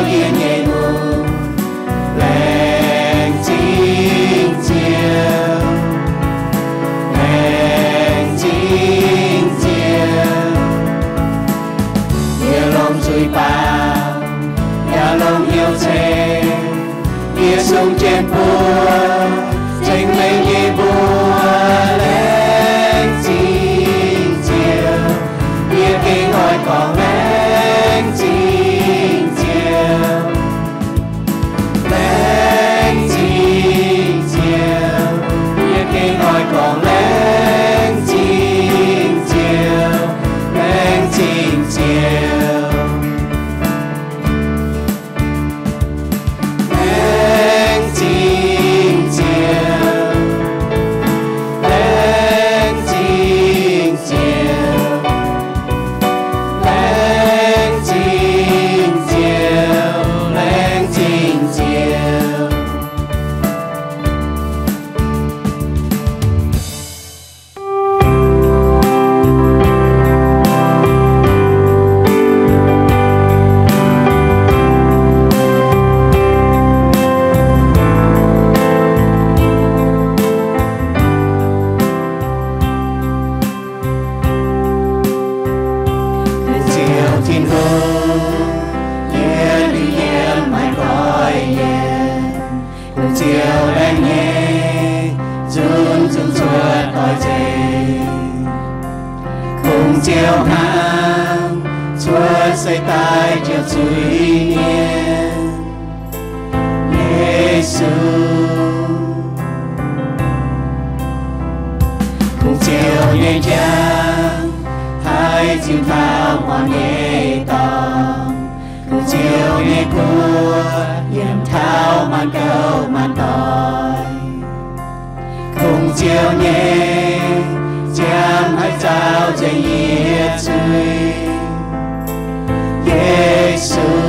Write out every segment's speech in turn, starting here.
alguien chiều đen nghe dương dương chúa tội chế cùng chiều tháng chúa xây tay chiều suy nhiên. Giêsu cùng chiều nhẹ nhàng, hai chim thao hoa nhẹ tòng. Cùng chiều nhẹ cuối Yểm thao man cầu man tội, Cùng chiều nhé Chàng hãy trao cho nhiệt suy. Giê-xu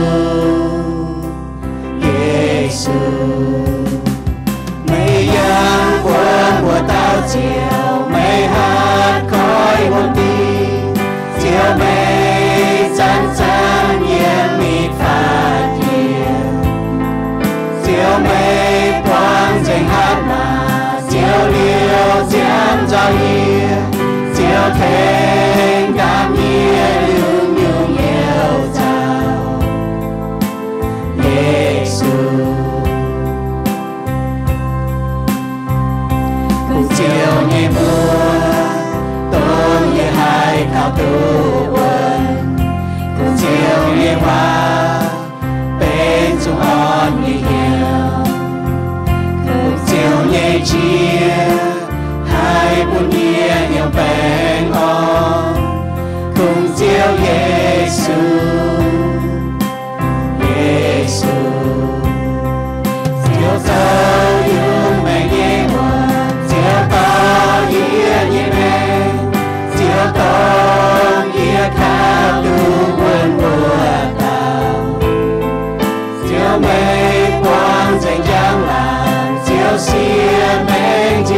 半夜有病安，共照耶穌，耶穌，照走有美耶和，照到耶耶美，照到耶卡路温波道，照美光正將藍，照是明照。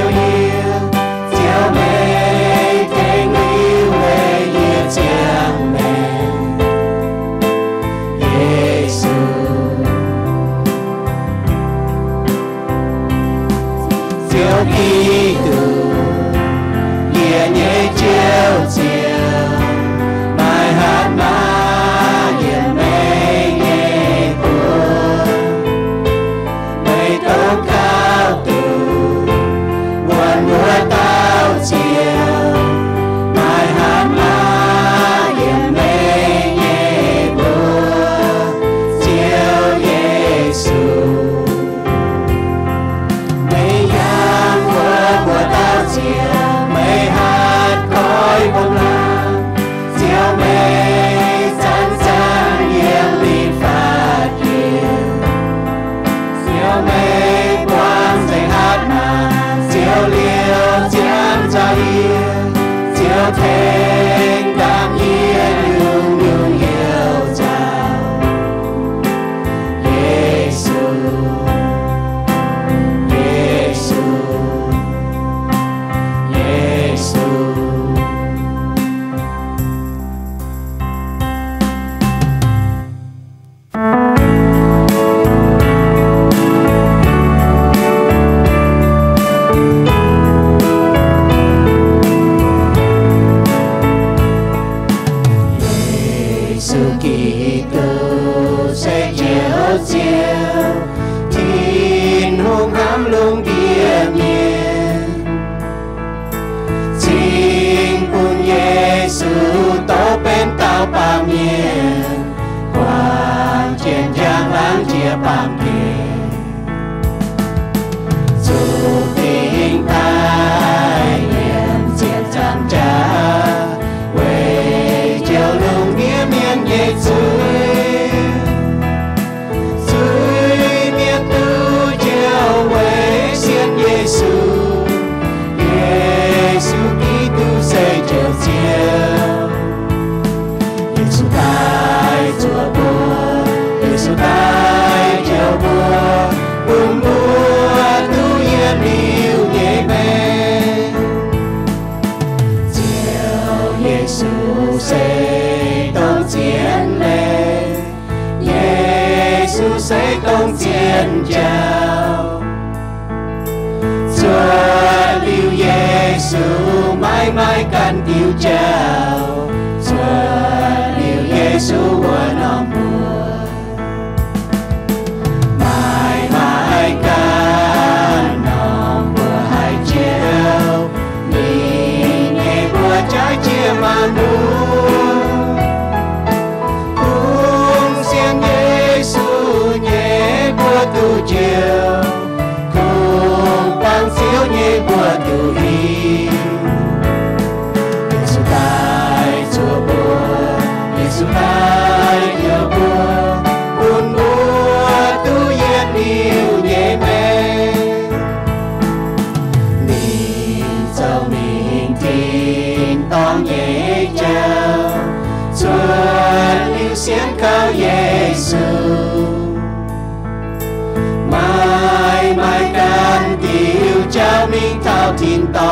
cha minh thao tin to.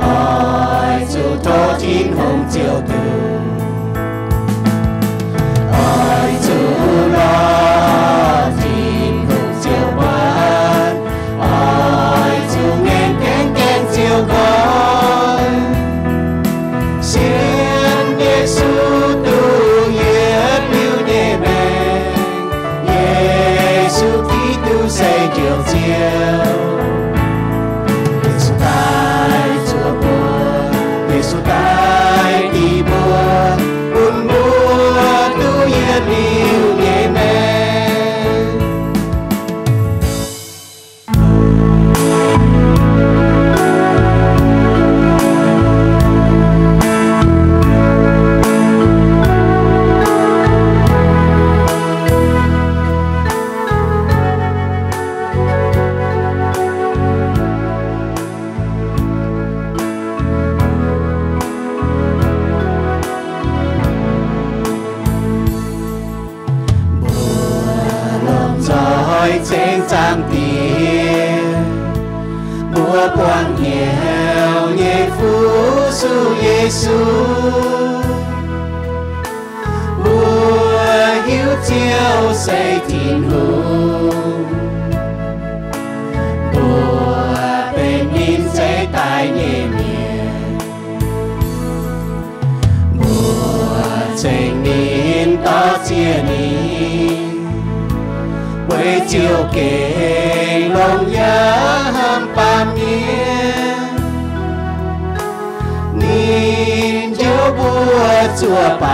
Ôi chủ thô tin hồng chiều thương sua paz.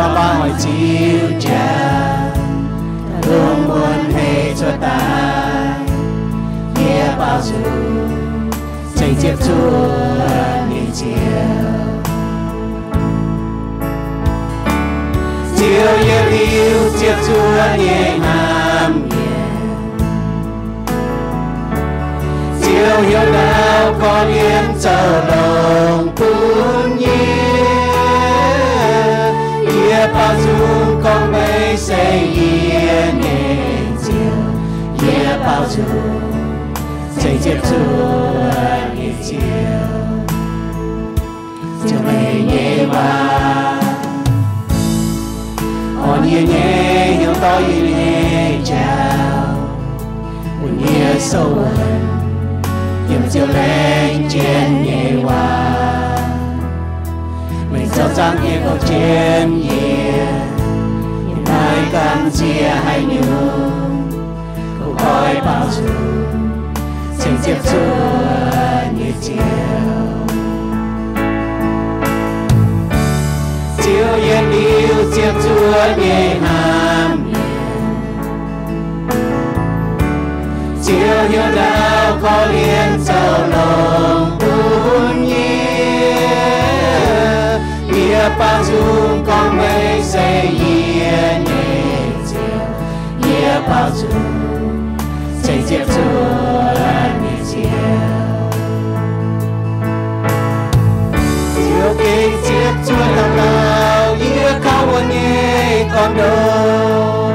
Hiền hôm đó ba cha luôn muốn hay cho ta kia bao giờ tranh tiếp chúa ngày chiều chiều yêu yêu chiều chúa nhẹ nam chiều hiếu đạo có yên chờ lòng cuốn nhé ia bao dung con mây sẽ ia nhẹ chiều ia bao chiều sâu trên nhẹ hoa mình sao trang ye câu trên ye hai căn chia hai nhung câu khói bao trùm chẳng tiếp chúa như chiều. Chiều yên yêu chiếc chúa nhẹ hàm chiều hiếu đau có liên sầu lòng. Bia bao dung con mây xây yê chiều yê bao dung xây chiếc chúa nhẹ chiều chiều kinh chiếc chúa lòng nào yê cao hơn nhé con đâu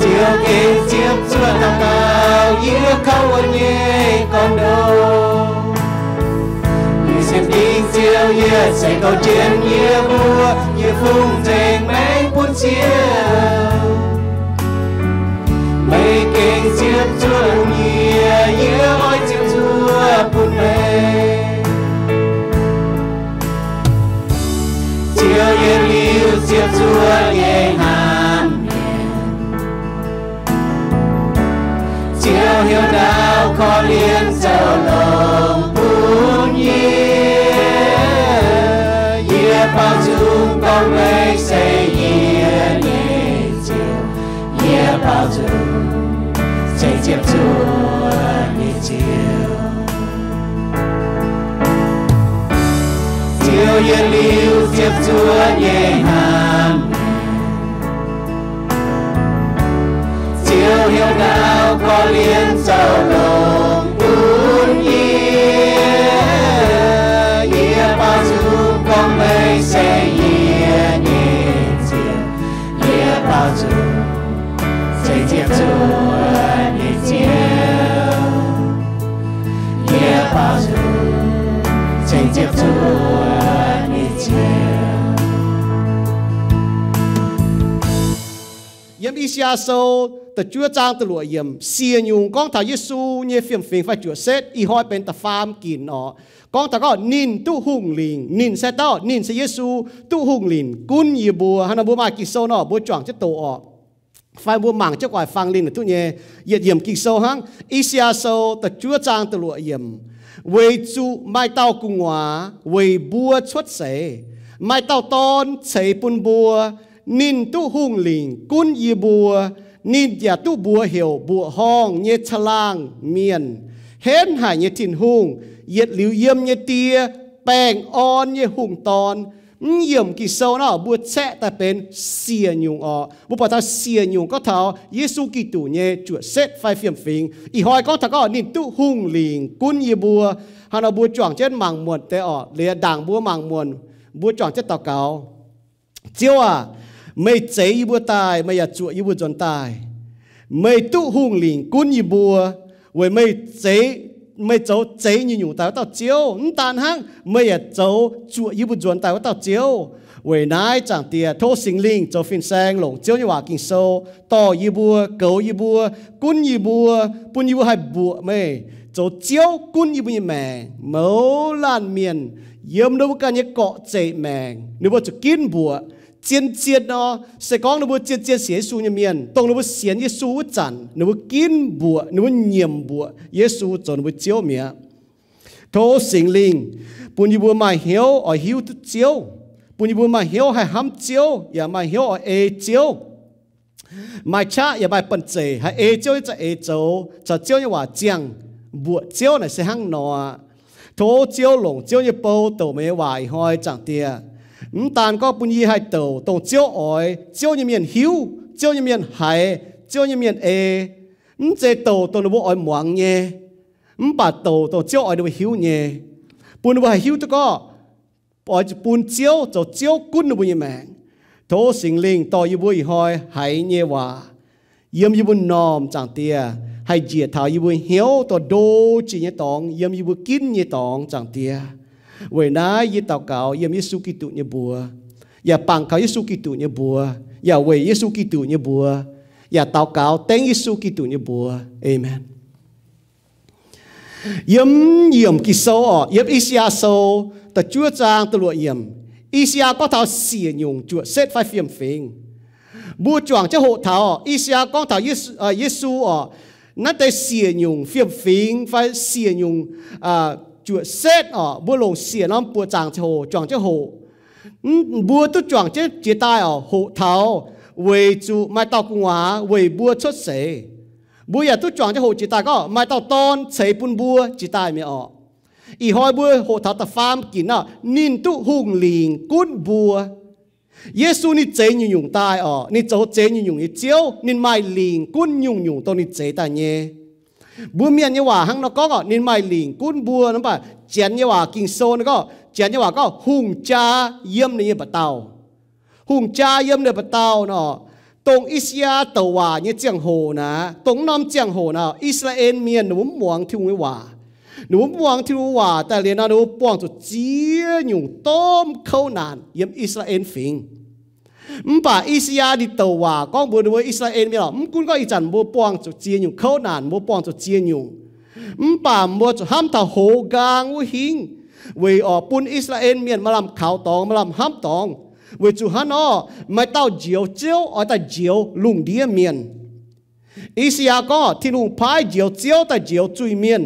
chiều kinh chiếc chúa lòng nào yê đâu như xem tin siêu yê sẽ câu chiến như vua, Như phung trên mánh buôn chiều Mấy kinh chiếc chúa lòng Như ôi chiều chúa buôn mê. Chiều yên lưu chiều chúa nhẹ dung con mây xây yê nhẹ chiều yê bao dung xây chiều chúa nhẹ chiều chiều yên lưu tiếp chúa nhẹ hàm chiều hiếu đạo có liên giàu xây yếm Isia sâu tờ chúa trang tờ lụa yếm. Xìa nhung, con thảo Giêsu nhé phiền phiền phải chúa xét y hoi bên ta farm kín nó con ta có nín tu hùng lìn. Nín sẽ tao nín sẽ Giêsu tu hùng lìn. Cún y bùa hắn bùa mà kỳ sâu nó bùa chọn chết tổ ọ phải mua mảng cho quài phang linh tu nhé yết yểm kỳ sâu hăng y isia sâu ta chúa trang ta lụa yểm vì chú mai tao cùng hòa vì bua xuất sẻ. Mai tao tôn sẻ bùn bua, nin tu hung lình cún y bua. Nin giả tu bua hiệu bua hong nhé cha lang miền. Hén hải nhé thìn hung, yết liu yếm nhé tia bèng on nhé hung tôn nhiệm kỳ sau nó bùa sẽ ta bên xìa nhung ọ bùa bảo ta xìa nhung có thảo Giêsu kỳ tủ nhé chuột xét phai phiền phiền ý hỏi có thảo có nín tu hùng liền cún y bùa hà nó bùa chọn chết màng muộn tê ọ lìa đảng bùa màng muộn bùa chọn chết tàu cáo. Chiêu à mày chế y bùa tài mày à chuột y bùa chọn tài mày tu hùng liền cún y bùa với mày chế mày cháu cháy như nhủ tao tao chiếu. Tàn hăng mày à cháu chua yếu bút chuẩn tao tao chiếu. Về nái chẳng tiệt thô sinh linh, cháu phiên sang lồng chiếu như hòa kinh sâu. To yếu bùa cầu yếu bùa cún yếu bùa bún yếu bùa hai bùa mày cháu chiếu cún yếu bùa như mẹ mẫu lan miền, yếm đâu cả những cọ chạy mẹ nếu mà cháu kín bùa chiến chiến nó sẽ có nó bữa chiến chiến sẽ su như miền tông nó bữa xiên Giêsu chặn nó bữa kín bùa nó bữa nhiệm bùa Giêsu cho nó bữa chiếu mía thô sinh linh bùn như bùa mà hiếu ở hiếu tu chiếu bùn như bùa mà hiếu hay hâm chiếu và mà hiếu ở ê chiếu mà cha và bài bận chế hay ê chiếu cho ê chiếu cho chiếu như hòa chiang bùa chiếu này sẽ hăng nọ thô chiếu lồng chiếu như bầu tổ mê hoài, hoi chẳng tiệt 唔但個半夜係度同招愛，招入面曉，招入面係，招入面誒，唔這度同你冇愛忙嘅，唔白度同招愛你會曉嘅，半你會係曉得個，愛半招就招官你會命，土成靈代要會開係嘢話，要要會 nom chẳng tia，係接頭要會曉到多錢嘢當，要要會堅嘢當 chẳng tia。หียวตัวโดจีเนี่ยตองยมยิบุกินเนี่ยตองจังเตีย vậy na yi tao cáo yếm Giêsu Kitô như bùa ya bằng cáo Giêsu Kitô như bùa ya về Giêsu Kitô như bùa ya tao cáo tên Giêsu Kitô như bùa amen yếm yếm kỳ sâu ở yếm Isia sâu ta chúa trang ta lụa yếm Isia có thảo xỉa nhung chúa xét phải phiền phiền bùa choàng cho hộ thảo Isia có thảo Giêsu Giêsu ở nó tại xỉa nhung phiền phiền phải xỉa nhung à chùa xét ở bữa lồng xỉa nó bùa chàng cho hồ chọn cho hồ. Ừ, bùa tu chọn chứ chia tay ở hồ thảo. Về chủ mai tàu cung hóa về bùa xuất sể bùa ya tu chọn cho hồ chia tay có mai tàu tôn, xế bùn bùa chia tay mẹ ở. Ý hỏi bùa hồ thảo ta phàm kín à nín tu hùng liền cún bùa. Giêsu ni chế như nhung tai ở, ni cháu chế như nhung ni chiếu, ni mai liền cún nhung nhung tôi ni chế ta nhé บัวเมียนยี่ว่าหังนก็ก็นินไม่หลิงกุ้นบัวนั่นปะเจียนยี่ว่ากิงโซนก็เจียนยี่ว่าก็หุงจาเยี่ยมในยี่ปะเตาหุงจาเยี่ยมในปะเตาเนาะตรงอิสยาตว่าเนี่ยเจียงโหนะตรงน้อมเจียงโหนะอิสราเอลเมียนหนุ่มหวงที่ว่าหนุ่มหวงที่ว่าแต่เรียนนะหนูป้องจุดเจียหยู่ต้มเข้านานเยี่ยมอิสราเอลฝิง ำข่าวตองมาลำห้ามตอง为主ฮันอ๋อไม่เต้าเจียวเจียวอ๋อแต่เจียวลุงเดียเมียนอีสยาก็ที่ลุงพายเจียวเจียวแต่เจียวจุยเมียน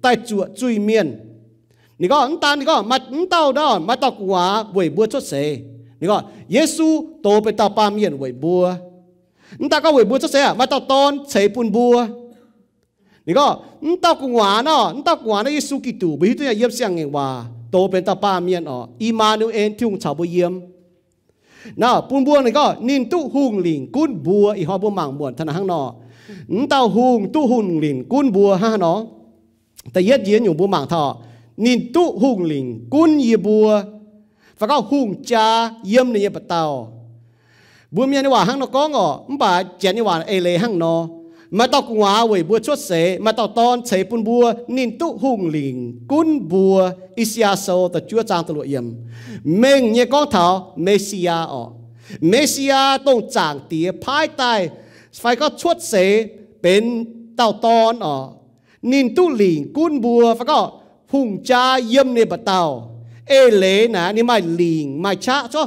แต่จั่วจุยเมียนนี่ก็อันตานี่ก็มาอันเต้าดอนมาตอกว่าเวยบัวชดเส 你看，耶稣都被到八面为波，你大概为波这谁啊？我到东谁半波？你看，你到古瓦呢？你到古瓦呢？耶稣基督不是对耶稣讲话，都被到八面哦。伊玛努恩听查不耶？那半波你看，你都红领滚波，以后不忙不他那行呢？你到红都红领滚波哈喏，但耶稣有不忙他，你都红领滚一波。Và có hung cha yếm này bắt tao bùa miên ว่า hăng nó có ngọ bà chén ว่า ê lê hăng nó mà tao cũng hóa về bùa chốt sế mà tao ton chế bùn bùa nín tụ hung lình cún bùa isia sâu ta chúa trang tự lộ yếm mình như con thảo Messia ọ Messia tông chẳng tía phai tai phải có chốt sế bên tao ton ọ nín tụ lình cún bùa phải có hung cha yếm này bắt tao เอเลนะนี่ไม่ลิงไม่ชะจ้อ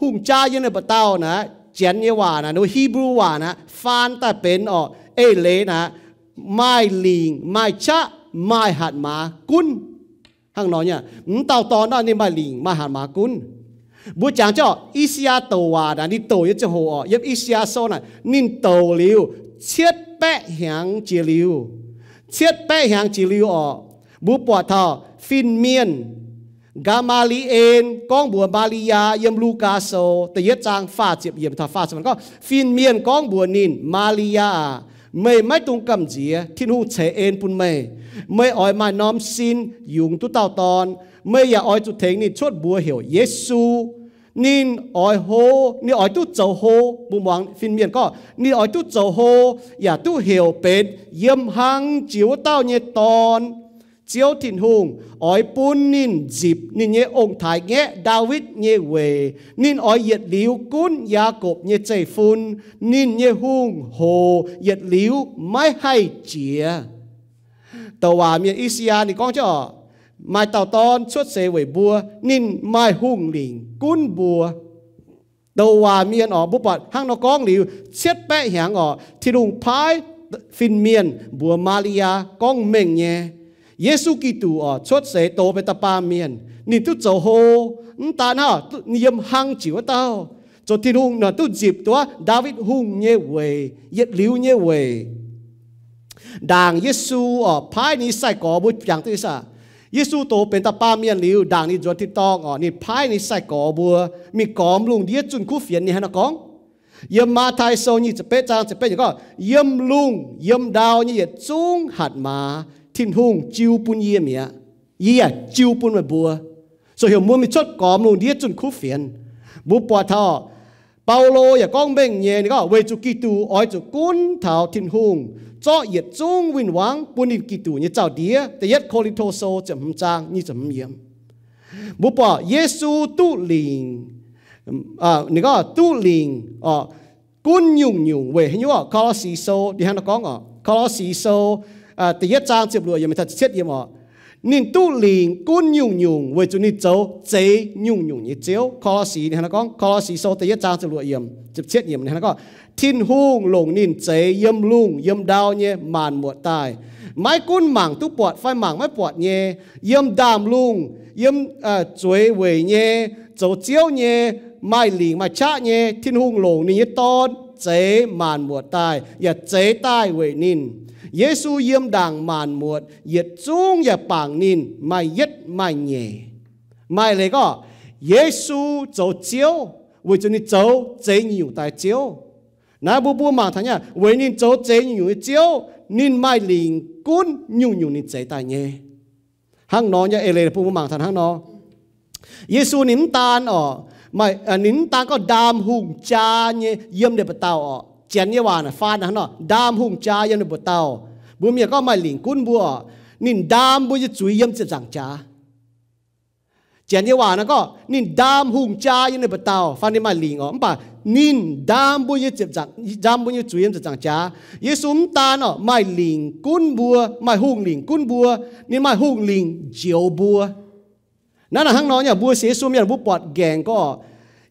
หุ่งจ้ายังในประต้านะเจนเยว่านะนูฮีบรูว่านะฟานแต่เป็นออกเอเลนะไม่ลิงไม่ชะไม่หัดมากุนข้างน้อยเนี่ยเต่าตอนนั้นนี่ไม่ลิงไม่หัดมากุนบัวจางเจ้าอิสยาโตวานะนี่โตยจะโหอยับอิสยาโซนะนินโตลิวเช็ดแปะแหงจีริวเช็ดแปะแหงจีริวออบุวปวดทอฟินเมียน กามาลีเอนก้องบัวมาลียาเยมลูกาโซแต่ยจางฟาเจ็บเยี่ยมถ้าฟาสมันก็ฟินเมียนก้องบัวนินมาลียาไม่ไม่ตรงกำเจียที่หูเฉเอนปุ่นไม่ไม่อ่อยมาน้อมซินยุงตุเต่าตอน ไม่อย่าอ่อยจุดเถงนี่ชดบัวเหี่ยวเยซูนินอ่อยโฮนี่อ่อยตู้เจ้าโฮบุมวังฟินเมียนก็นี่อ่อยตู้เจ้าโฮอย่าตู้เหี่ยวเป็ดเยี่ยมหังจิ๋วเต้าเนี่ยตอน chiếu thìn hùng ói bún nín dịp, nín nhé ông thái nghe David nhé về nín ói yết liu cún Jacob nhé chạy phun, nín nhé hùng hồ yết liu mai hay chìa. Tàu hòa miền Isia thì con cho mai tàu ton xuất xe về bùa, nín mai hùng lình cún bùa. Tàu hòa miền ở bút bọt hang nó con liu chết bé hàng ở thì đùng phái phim miền, bùa Malia, con mình nhé. Yesu Kitô ở chốt sẽ tổ về tập ba miền nên tôi cho hồ ta na niệm hăng chịu tao cho thiên hùng là tôi dịp tôi David hùng nhé về yết liu nhé về đàng Yesu ở phái ní sai có bút chẳng tôi sa Yesu tổ bên tập ba miền liu đàng ní cho thiên tông ở ní phái ní sai có bùa mi cóm luôn điết chun cú phiền ní hắn nó con ยมมาไทยโซนี่จะเป๊ะจางจะเป๊ะอย่างก็เยี่ยมลุงเยี่ยมดาวนี่จุ้งหัดมา thiên hùng chiêu bún yê mía yê à chiêu bún mà bùa so hiểu mua mi chốt có mù điết chun khu phiền bù bò thọ Paulo ya con bên nhẹ ni có về chủ Kitô oi chủ cún thảo thiên hùng cho yết trung win wang bún in Kitô như chào đĩaแต่yết Corinto so chấm trang như chấm yếm bù bò Giêsu tu linh à ni có tu linh à cún nhung nhung về hình như là Colossae đi hắn nó có ngọ Colossae à第 À, tỷ tí hết trang chụp lụa mình thật chết yếm họ nên tu liền côn nhung nhung với chú nít cháu, chế nhung nhung như chéo khó xí này nó con? Khó xí số tí hết trang chụp lụa yếm chụp chết yếm này nó con? Thiên hung lồng nên chế yếm lung yếm đau nhé, màn muộn tai mai côn mảng tu bọt phai mảng mai bọt nhé yếm đàm lung yếm à chuối về nhé, cháu chéo nhé, mai liền mai chá nhé, thiên hung lồng nên yết tôn chế màn mùa tai ya chế tai về nín. Giêsu yếm đàng màn muột yết chung ya bảng nín mai yết mai nhẹ mai lấy có Giêsu châu chiếu vì cho nên châu chế nhiều tai chiếu. Nãy bu bu mà thằng nhá vì nên châu chế nhiều chiếu nên mai liền cún nhiều nhiều nên chế tai nhẹ hang nó nhá ele bu bu mà thằng hang nó. Giêsu nín tan ở mày nín tan có đam hùng cha nhé yếm để bắt tao ở จียนยวานะฟานะเนาะดามหุงจายันบุตาวบุมีก็ไมาหลิงกุนบัวนินดามบุจะจุยยมจะจังจาเจียนยวานะก็นินดามหุงจายันบุตาฟานี่มาหลิงอ๋อมป่ะนินดามบุจะจังดามบุจะจุยยมจะจังจาเยซูมตาเนาะไมาหลิงกุนบัวไมาหุงหลิงกุนบัวนี่ไมาหุงหลิงเจียวบัว นั่นหังน้อยเนี่ยบัวเสียซุมเนี่ยบัวปอดแกงก็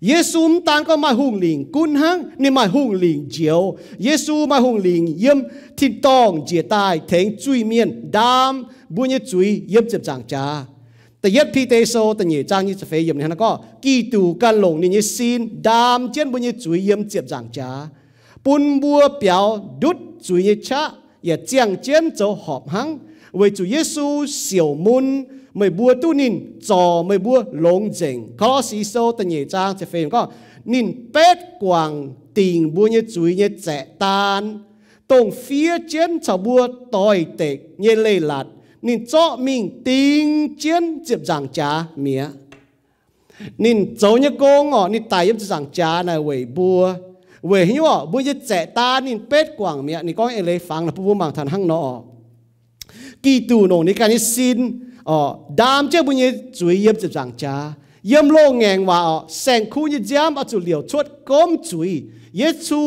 เยซูมตานก็มาหุ่งลิงกุนหังนี่มาหุ่งลิงเจียวเยซูมาหุ่งลิงเยี่ยมทิ่ต้องเจียตายแทงจุยเมียนดามบุญยจุยเยี่ยมเจ็บจางจาแต่ยัดพีเตโซแต่เนี่ยจางยี่จะเฟยเยี่ยมนี่นะก็กีตูกันหลงนี่ยซีนดามเจียนบุญยจุยเยี่ยมเจ็บจางจาปุนบัวเปียวดุดจุยยชะอย่าเจียงเจียนโจหอบหังไว้จุเยซูเสี่ยวมุน mày bua tu nín cho mày bua lông dình khó xí sâu tận nhẹ trang sẽ phim có, nín bét quảng tình bua như chuối như trẻ tan. Tông phía chiến cho bua tòi tệ như lê lạt. Nín cho mình tình chiến dịp giảng trá mía. Nín cháu như cô ngọ, nín tài dịp giảng trá này quẩy bua quẩy hiểu ọ bua như trẻ tan, nín bét quảng mía. Nín có ai lấy phang là bua mang thần hăng nọ. Kỳ tù nổ nín cái nín xin อ่ะบัวจะแจตานินเป็ดกวางเมียนี่ก็เอเลยฟังนะผู้มังทันหั่งนอกี่ตูนงในการนี้สินอ๋อดามเจ้าบุญจุยเยี่ยมจะจังจ้าเยี่ยมโลงแงงว่าอ๋อแสงคู่ยี่ยามอจุเหลียวชดก้มจุยเยซู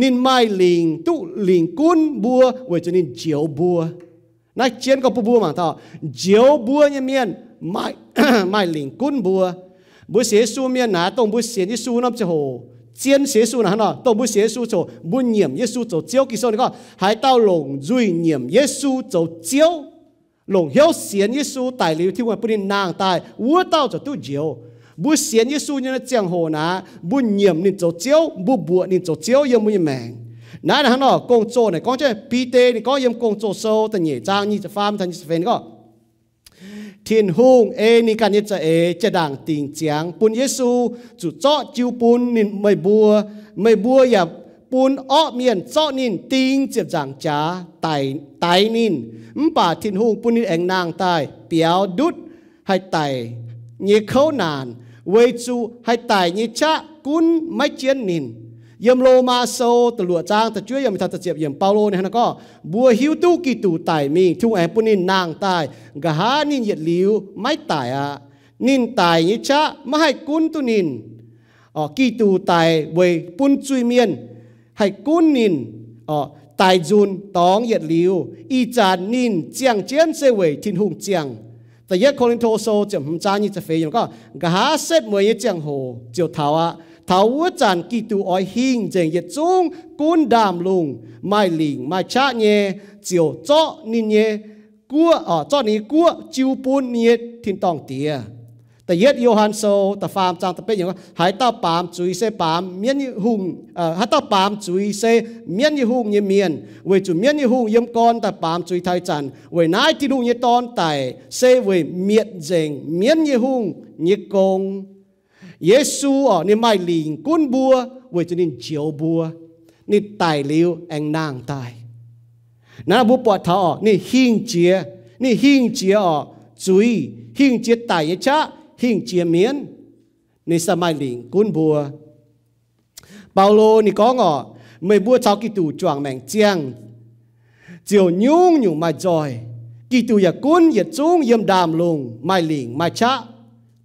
นินไม่ลิงตุลิงกุนบัวเวจะนินเจียวบัวนักเชียนก็ปบัวมาต่อเจียวบัวเนี่ยเมียนไม่ไม่ลิงกุนบัวบุเสียสูเมียนหนาต้องบุเสียยิสูน้ำจะโหเจียนเสียสูนะฮะเนาะต้องบุเสียสูโจบุญเยี่ยมเยซูโจเจียวกิโซนี่ก็หายเต้าหลงจุยเยี่ยมเยซูโจเจียวหลงเหี้ยวเสียนเยซูตายลิวที่วันปุ่นนางตายวัวเต้าจะตู้เจียว bu xiên Giêsu như nó chẳng hồ ná bu nhiệm nên chỗ chiếu bu bùa nên cho chiếu yếm mu mèng nãy là hắn nói công chỗ này có chứ? Pt thì có yếm công chỗ sâu tận nhẹ trang như sẽ farm tận như phèn có. Thiên hùng, ê ni can như sẽ ê sẽ đảng tình chàng pun Giêsu chủ cho chiu pun nên mày bùa mày bùa ya pun ọ miền cho nên tình chẹp giảng trả tài tài nên bà thiên hùng pun nên anh nàng tài béo đút hay tài nhị khâu nàn. Vậy chú hãy tải như cha, cún mấy chiến, nín. Yếm lô ma sâu từ lụa trang ta chúa yếm thật thật diệp yếm Paulo này nó có. Bùa hiu tu kỳ tù tải mi chung em bún nín nàng tài, gà há nín nhiệt liu mấy tải à nín tải như cha mà hãy cún tu nín. Ờ kỳ tù tải bùi bún chui miên, hay cún nín. Ờ tài dùn tóng yết liu y tràn nín chiang chiến xe về thiên hùng chiang แต่เยอะคนทโซจะมจานี่จะเฟยก็กหาเสร็เมื่อเจียงโหเจะยวทาอะทาวจันกิตูอ้อยหิงเจงเยจุงกุนดามลุงไม่หลิงไม่ชาเยเจียวเจาะนินเยกัวอ๋อเจาะนี้กัวจิวปูนเยทินตองเตีย แต่เย็ดโยฮันโซแต่ฟาร์มจางแต่เป็นอย่างว่าหายต้าปามจุยเซปามเมียนยี่หุงเอ่อหายต้าปามจุยเซเมียนยี่หุงยี่เมียนเวจุเมียนยี่หุงยี่ก้อนแต่ปามจุยไทยจันเวนายที่หุงยี่ตอนไตเซเวเมียดเจงเมียนยี่หุงยี่กง Giêsu ở nên mai liền cún bùa với cho nên chiếu bùa nên tài liệu anh nàng tài nà bùa bọt thọ nên hình chia nên hình chia ở chuối hình chia tài như cha hình chia miến nên sa mai liền cún bùa Paulo ni có ngọ mày bùa cháu kỳ tù choàng mèng chiang chiều nhung nhung mai rồi kỳ tù ya cún ya chung yếm đàm lùng mai liền mai cha hình chia miên, ni sa mai lĩnh cún bùa bao lô ni có ngọ mày bùa cháu kỳ tù chuang mèng chiang. Chiều nhung nhung mai rồi kỳ tù ya cún ya chung yếm đàm lùng mai lĩnh mai cha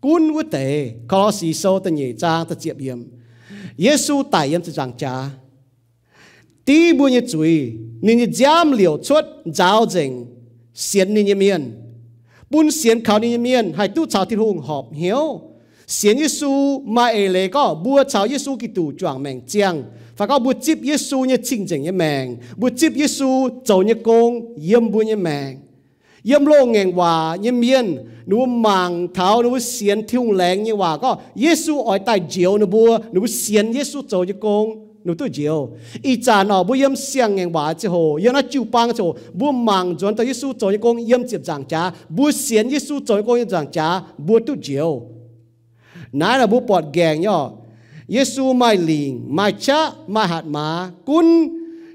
cún u tệ có xì sâu ta nhị trang ta chiệp yếm. Giêsu tại yếm ta giảng cha tí bùa nhị chui, ni nhị giam liều chốt giáo dình xiên ni nhị miên. ปุนเสียนเขานี่ยเมียนให้ตู้ชาวที่หุงหอบเหียวเสียนเยซูมาเอเลก็บัวชาวเยซูกิตูจวงแมงเจียงฝากก็บัวจิบเยซูเนี่ยชิงเจงเนี่ยแมงบัวจิบเยซูเจ้าเนี่ยกงเยี่ยมบุญเนี่ยแมงเยี่ยมโลงแงงว่าเนี่ยเมียนนูมังเท้านูเสียนทิ้งแรงเนี่ยว่าก็เยซูอ่อยตายเจียวนูบัวนูเสียนเยซูโจจะกง นูตัวเจียวอีจานอ๋อบัวยี่ยมเสียงแงงว่าจะโหยังน่าจิวปังจะโหบัวมังจวนตัวเยซูโจจะกงยี่ยมเจ็บจางจ้าบัวเสียนเยซูโจจะกงยี่ยมจางจ้าบัวตัวเจียวนั่นแหละบัวปอดแกงย่อเยซูไม่ลิงไม่ชะไม่หัดมากุน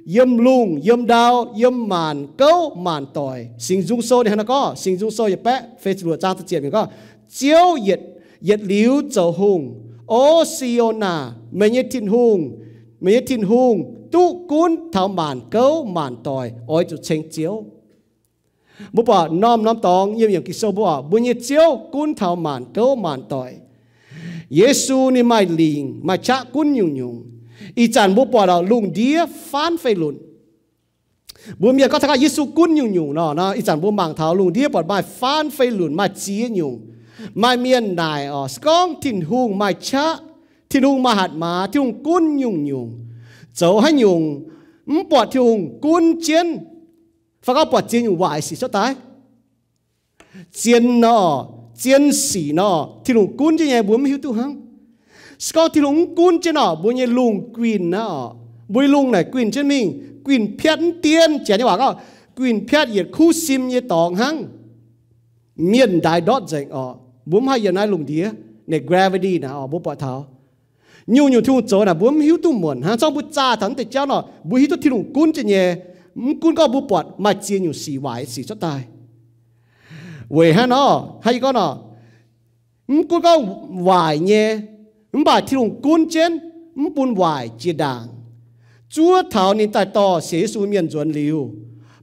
yếm lung yếm đau yếm màn câu màn tỏi sinh dung sâu thì hắn có sinh dung sâu yết bé phê chùa trang tự chuyện mình có chiếu yết yết liu châu hùng ô siona mấy nhật thiên hùng mấy nhật thiên hùng tu cún thảo màn câu màn tỏi ôi chủ chênh chiếu bố bỏ nom nom tòng yếm yếm kỳ sâu bố bỏ bố nhật chiếu cún thảo màn câu màn tỏi Giêsu ni mai linh mai cha cún nhung nhung อีจันบุปผาลุงเดียฟันไฟลุนบุเมียก็ทักยิสุ mấy thiên hùng, tu cún, thảo màn, cấu, màn tòi ôi chú chênh chiếu. Bố bà nom nom tòng yếm yếm kí sâu. Bố bà bùn nhiệt chiếu, cún, thảo màn, cấu, màn tòi Giêsu ni mai liền mai cha cún nhung nhung. Y chan bố bà đó lùng đĩa phán phê lùn. Bố mía có thằng Giêsu cún nhung nhung nó nó y chan bố mảng thảo lùng đĩa bà mai phán phê lùn, mai chia nhung. Mai miên nài ở skong thiên hùng, mai cha thiên hùng mà hạt má thiên hùng cún nhung nhung. Cháu hay nhung mắm bọt thiên hùng cún chiến phải có bọt chiến nhung vải xì cho tái chiến nọ chiến sĩ nọ, thiên hùng cún chứ nhẹ bướm hiếu tu hăng. Có thiên hùng cún chứ nọ, bố nhẹ lùng quyền nọ. Bố lùng này, quyền chứ mình. Quyền phiết tiên, chả như bảo có quyền phiết nhiệt khu sim nhiệt tòng hăng. Miền đại đót dành ở bướm hay giờ nay lùng đĩa này, gravity nào ở bố bỏ tháo nhiều nhiều thu chỗ là bướm hiếu tu muộn ha trong bữa cha thắng thì cháu nó bú hiếu tu thi lùng cún trên nhẹ cún có bú bọt mà chia nhiều xì vải xì cho tai. Về ha nó? Hay có nó? Cún có vải nhẹ bà thi đường cún trên bún vải chia đàng. Chúa thảo nên tại to xế su miền chuẩn liu,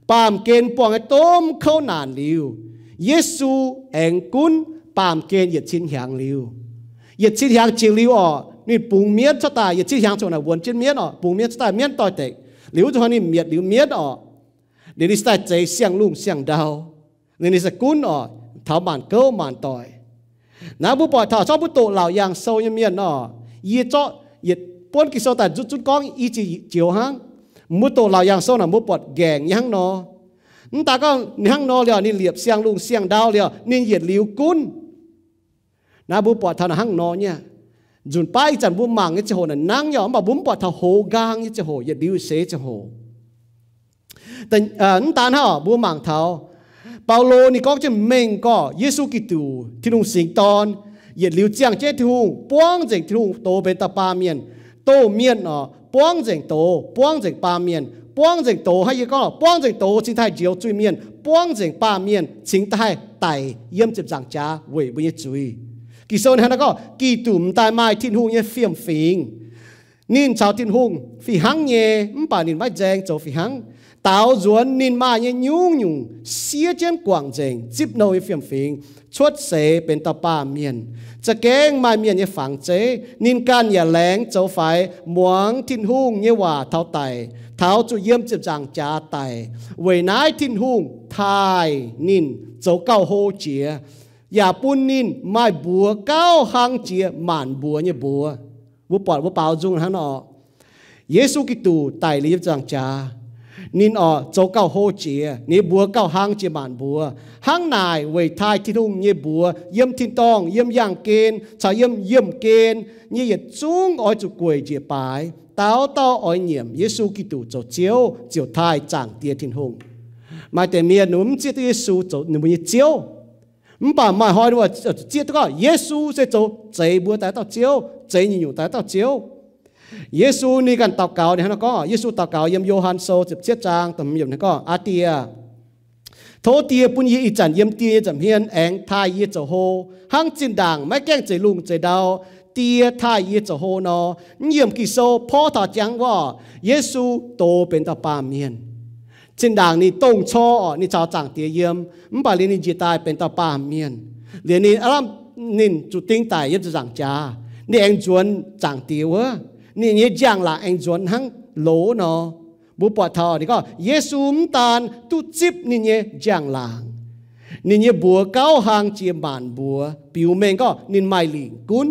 bàm kên bỏng tôm khâu nản liu. Giêsu anh cún, bàm kên yết xin hàng liu. Yết xin hàng chiều liu ở น gravity นะอ๋อบุปผาเท้ายูยูทุ่งโจนะบุ้มหิวตุ้มหมวนฮะจ้องบุจ้าทันแต่เจ้าเนาะบุหิวตุ้ที่ลุงกุนเจเนี่ยกุนก็บุปผามาเจียนอยู่สี่ไหวสี่ชดตายเวฮะเนาะให้ก็เนาะกุนก็ไหวเนี่ย bà thi lùng cún chén bún hoài chia đảng chúa thảo ni tại to xế su miền chuẩn liu bàm kên bong cái tôm khâu nàn liu Giêsu anh cún bàm kên yết chín hàng liu yết chín hàng chiều liu ọ ni bùng miết cho ta yết chín hàng chỗ nào buồn trên miết ọ bùng miết cho ta miết tỏi tệ liu cho ni miết liu miết ọ nên đi sai chạy xiang lung xiang đau nên đi sẽ cún ở thảo màn câu màn tỏi nà bố bỏ thảo cho bố tổ lão yang sâu như miền nọ yết cho yết bốn kỳ sâu tại rút rút con ý chỉ chiều hang bố tổ lão yang sâu là bố bỏ gèng yang nọ nhưng ta có hang nọ liền nên liệp xiang lung xiang đau liền nên yết liu cún nà bố bỏ จุนไปจันบุมังยี่จะโหนั่นนั่งยอมบ่บุมปอดทาโหกางยี่จะโหอย่าดิวเสจะโหแต่เอ่อนั่นตานฮะบุมังเท้าเปาโลนี่ก็จะเม่งก็เยซูกิตูที่นุ่งสิงตอนเหยียดหลิวเจียงเจ้าทุ่งป้วงเจิงทุ่งโตเป็นตาปาเมียนโตเมียนอ๋อป้วงเจิงโตป้วงเจิงปาเมียนป้วงเจิงโตให้ยี่ก็ป้วงเจิงโตจิงไทยเจียวจุยเมียนป้วงเจิงปาเมียนจิงไทยไต่เยี่ยมเจ็บจังจ้าเว่ยบุญจุย kỳ sâu này nó có kỳ tụm tai mai thiên hung như phiêm phiền nín chào thiên hung phi hăng nhẹ唔bà nín mai dèng cho phi hăng tao ruộng nín mai như nhung nhung xia chân quảng dèng tiếp nâu như phiêm phiền chuột sệ bên tàu ba miềnจะแกงมาเมียนยี่ฝังเจนินการอย่าแหลงเจ้าไฟหมวงทินหุ่งยี่ว่าเท้าไตเท้าจุเยี่ยมจิบจางจ้าไตเวนายทินหุ่งทายนินเจ้าเก้าโฮเจีย อย่าปุ่นนินไม่บัวเก้าหังเจียหมานบัวเนี่ยบัวบัวปอดบัวเปล่าจุงทั้งนอเยซูกิตูไต่ลีบจังจานินออโจเก้าโฮเจียนี่บัวเก้าหังเจียหมานบัวหังนายเวทายที่ทุ่งเนี่ยบัวเยี่ยมทินตองเยี่ยมย่างเกณฑ์ชาเยี่ยมเยี่ยมเกณฑ์เนี่ยอย่าจุงอ้อยจุกวยเจียปายเต้าเต้าอ้อยเหนียมเยซูกิตูโจเจียวเจียวทายจางเตียทินหงมาแต่เมียหนุ่มเจียเยซูโจหนุ่มเจียว 唔把买开的话，接这个耶稣在做，这不带到招，这你用带到招。耶稣นี่กัน祷告เนี่ยนะก็耶稣祷告ยมโยฮันโซสิบเจ็ดจางตำยมเนี่ยก็อาเตียโทเตียปุญญอีจันเยี่ยมเตียจำเฮียนแองทายเยจะโฮหังจินด่างไม่แกล้งใจลุงใจดาวเตียทายเยจะโฮนอเยี่ยมกิโซพ่อถอดจังว่าเยซูโตเป็นตาปาเมียน จินด่างนี่ต้งชอนี่ชาวจังเตียเยี่ยมมบาลีนี่จีตายเป็นตาป้าเมียนเรียนนี่อารมนินจุดติ้งตายยับจะจังจ้านี่เองจวนจังเตียวนี่นี่จังละเองจวนหังโหลเนาะบุปผานี่ก็เยซูมตานตุจิบนี่เนี่ยจังลางนี่เนี่ยบัวเก้าหางเจียบานบัว ปิวเมงก็นินไม่หลิงกุน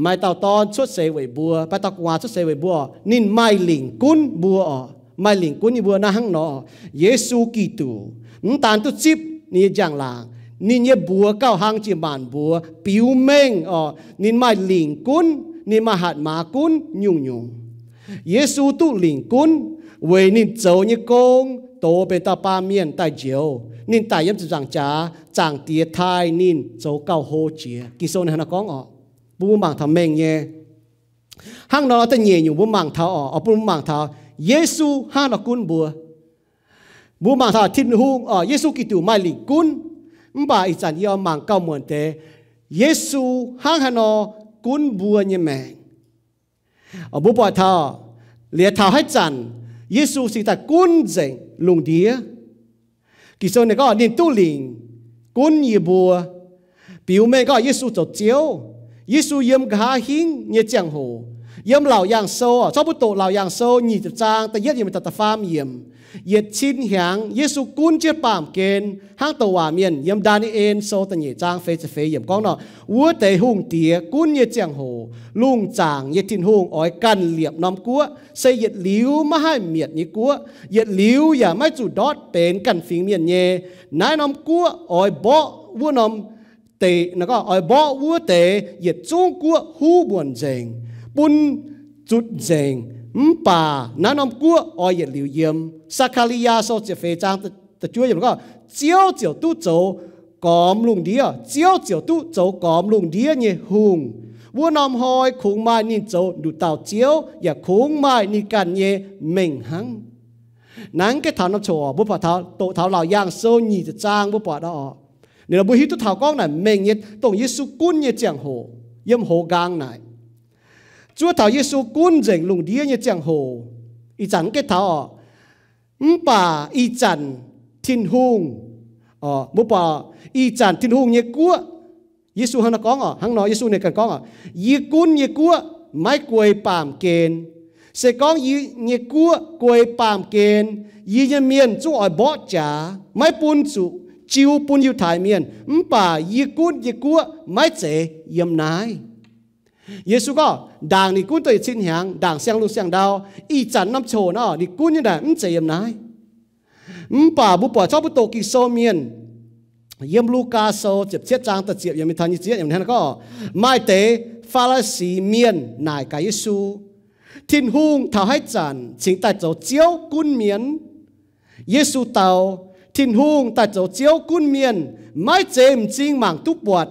ไม่เต่าตอนชุดเสวยบัวไปตะกวาชุดเสวยบัว นินไม่หลิงกุนบัวอ๋อ mai linh quân ni bua na hang no yesu ki tu tan tu chip ni jang lang ni nye bua cao hang chi man bua piu meng ờ. o nin mai linh quân ni ma hat ma quân nhung nhung. Yesu tu linh quân về nin châu như công tổ bên ta ba miền tại chiều nin tại yếm chẳng cha, chẳng tia thai nin châu cao ho chia kỳ sâu này na có ngọ ờ? bu mang thầm meng nhé hang nó ta nhẹ nhung bu mạng thao ở ờ. bu mang thao Giêsu ha là cún bùa bùa mà tha tin hung ở ờ, Giêsu kỳ tiểu mai lì cún bà ít chẳng yêu mang cao muộn thế Giêsu hang hà nó cún bùa như mẹ ở bùa bà thà lìa thà hết chẳng Giêsu chỉ ta cún dành lùng đĩa kỳ sau này có niệm tu liền cún như bùa biểu mẹ có Giêsu tổ chiếu. Giêsu yếm cá hiến như chẳng hồ yếm lão yang sâu à. cho bút tổ lão yang sâu nhị tập trang, ta yết yếm tập tập pham yếm yết chín hiang Giêsu cún chiết bám kên hang tàu hòa miền yếm đan yên sâu ta nhị trang phê phê yếm con nọ, vua tề hùng tía cún yết chiang hồ lung trang yết tin hùng ỏi căn liệp nom cúa xây yết liu mà hai miệt nhị cúa yết liu ya mai chủ đót bền căn phình miền nhẹ nái nom cúa ỏi bó vua nom tề, nó có ỏi bó vua tề yết chung cúa hú buồn rèn bun chút dèn mpa nà nằm cua oi yết liu yếm sakaliya so chế phê trang tự chúa yếm có chiếu chiếu tu châu cóm lùng đĩa chiếu chiếu tu châu cóm lùng đĩa nhé hùng vua nằm hoi khung mai nhìn châu đủ tàu chiếu và khung mai nhìn càn nhẹ mình hăng. Nắng cái thảo nó chỗ bố bà thảo thảo lão giang sâu nhì tự trang, bố bà đó. Nếu là bố tu thảo con này mình nhẹ tổng Giêsu cún nhẹ chẳng hồ yếm hồ gang này chúa thảo Giêsu cún rèn lùng đĩa như chẳng hồ. Y chẳng cái thảo m bà y chẳng thiên hùng ờ bố bà y chẳng thiên hùng như cua. Giêsu hắn nó có ngọ hắn nói Giêsu này cần có ngọ y cún như cua máy quay bàm kền. Sẽ có y như cua quay bàm kền. Y như miền, chú ở bó trả mấy bún chủ chiêu bún yêu thái miền. Ừm, bà y cún như cua mấy chế yếm nái. Giêsu có đàng ni cún tôi xin hàng đàng sang luôn sang đào, y chăn năm chỗ nó ni cún như này ừm chạy em nái. Ừm bà bu bỏ cho bu tổ kỳ sô miền yếm Luca sô chụp chết trang tật chụp yếm thanh như chết yếm thế nó có. Mai tế pha la sĩ miền nài cái Giêsu thiên hung thảo hai chăn, chính tại chỗ chiếu cún miền Giêsu tàu thiên hung tại chỗ chiếu cún miền mai chém chính mảng túc bọt